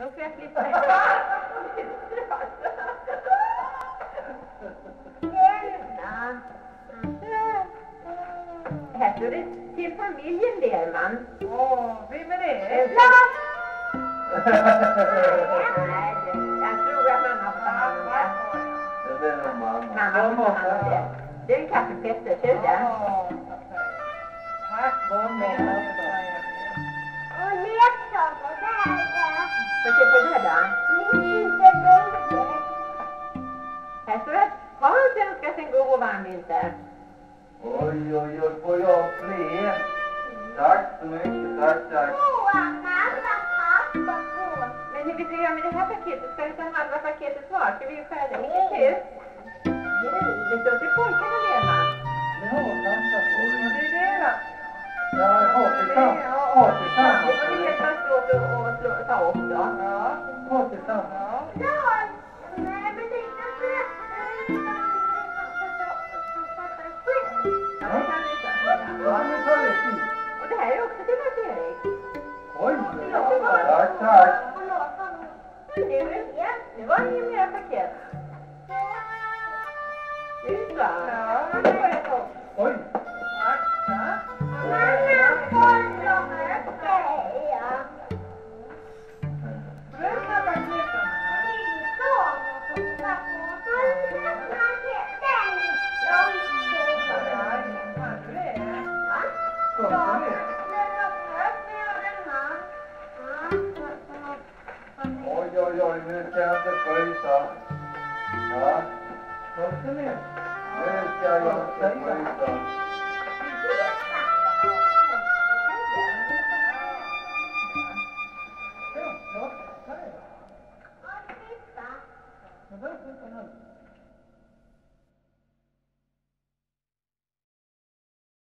Då får jag klippa Denna. Här står det till familjen Lerman. Åh, vem är det? Lars! Jag tror att mamma får ta hand om det. Det är nog mamma. Mamma får ta hand om det. Det är en kaffepetter, ser du det? Åh, tack mamma. Och på det här då. Lite bilder. Här står det att önskar sig en god och varm vinter. Oj, oj, oj, får jag fler? Tack så mycket, tack, tack. Åh, mamma, pappa, gå. Men hur vi ska göra med det här paketet? Ska vi ta halva paketet var? Ska vi skära det lite kul? Det står till pojkarna Lerman. Ni har dansat. Oj. Ja, det är deras. Ja, ha tillsammans. Ha Det får ni hjälpas åt att ta. Ja. Ha tillsammans. Ja. Вот и Come Давай. 연결이 얼면 깨한테 더 있다. 자, 더 크네. 네, 깨한테 더 있다.